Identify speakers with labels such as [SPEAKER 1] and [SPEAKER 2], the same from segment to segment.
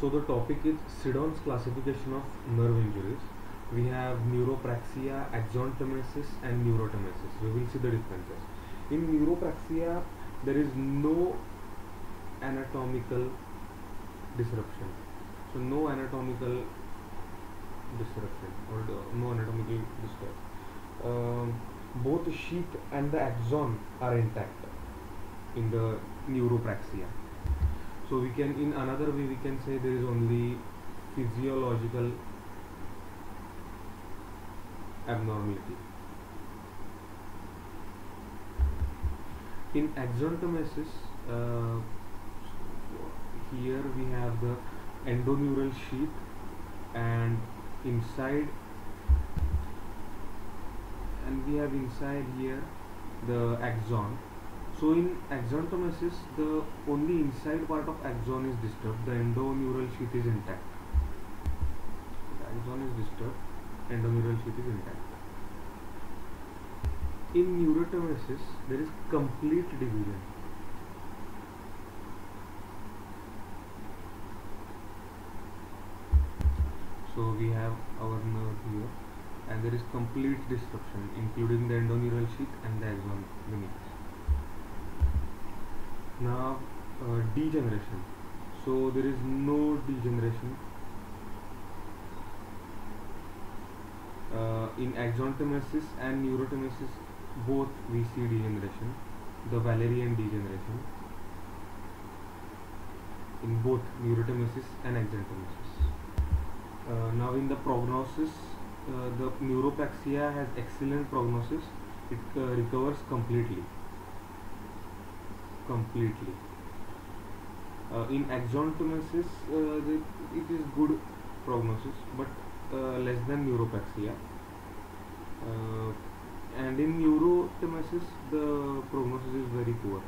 [SPEAKER 1] So the topic is Seddon's classification of nerve injuries. We have neuropraxia, axonotmesis and neurotmesis. We will see the differences. In neuropraxia, there is no anatomical disruption. So no anatomical disruption or no anatomical disturb. Um, both the sheath and the axon are intact in the neuropraxia. So we can, in another way, we can say there is only physiological abnormality. In axonotmesis, uh, here we have the endoneural sheath and inside and we have inside here the axon so in axonotmesis the only inside part of axon is disturbed. The endoneural sheath is intact. The axon is disturbed. Endoneural sheath is intact. In neurotmesis there is complete division. So we have our nerve here and there is complete disruption including the endoneural sheath and the axon beneath now uh, degeneration. So there is no degeneration uh, in axonotmesis and neurotmesis both we see degeneration the Wallerian degeneration in both neurotmesis and axonotmesis uh, now in the prognosis uh, the neuropraxia has excellent prognosis. It uh, recovers completely completely. Uh, in axonotmesis uh, it is good prognosis but uh, less than neuropraxia uh, and in neurotmesis the prognosis is very poor.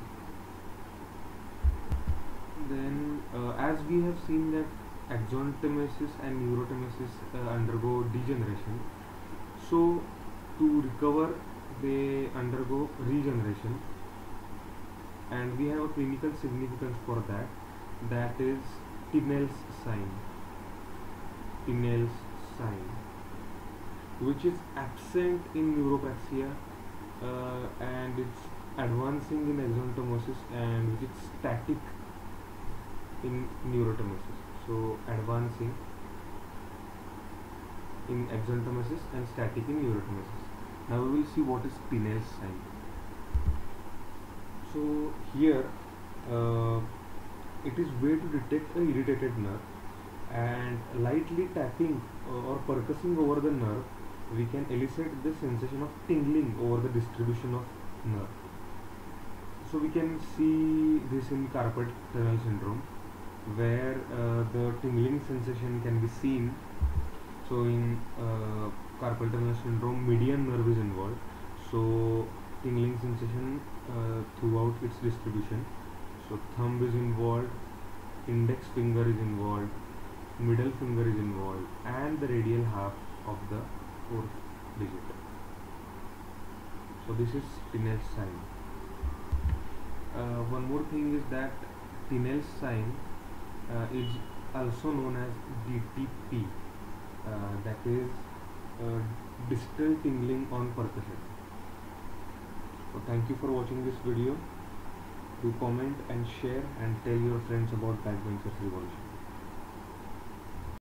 [SPEAKER 1] Then uh, as we have seen that axonotmesis and neurotmesis uh, undergo degeneration so to recover they undergo regeneration and we have a clinical significance for that. That is Tinel's sign. Tinel's sign. Which is absent in neuropraxia uh, and it's advancing in axonotmesis and which is static in neurotmesis so advancing in axonotmesis and static in neurotmesis now we will see what is Tinel's sign so here uh, it is way to detect a irritated nerve and lightly tapping or percussing over the nerve we can elicit the sensation of tingling over the distribution of nerve. So we can see this in carpal tunnel syndrome where uh, the tingling sensation can be seen. So in uh, carpal tunnel syndrome median nerve is involved. So tingling sensation uh, throughout its distribution. So thumb is involved index finger is involved middle finger is involved and the radial half of the fourth digit. So this is Tinel's sign. Uh, one more thing is that Tinel's sign uh, is also known as DTP uh, that is uh, distal tingling on percussion so thank you for watching this video. Do comment and share and tell your friends about backbenchers revolution